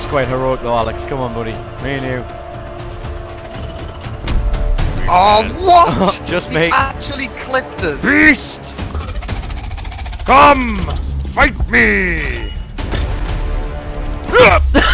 is quite heroic though, Alex. Come on, buddy. Me and you. Oh, what? Just me. actually clipped us. Beast! Come! Fight me!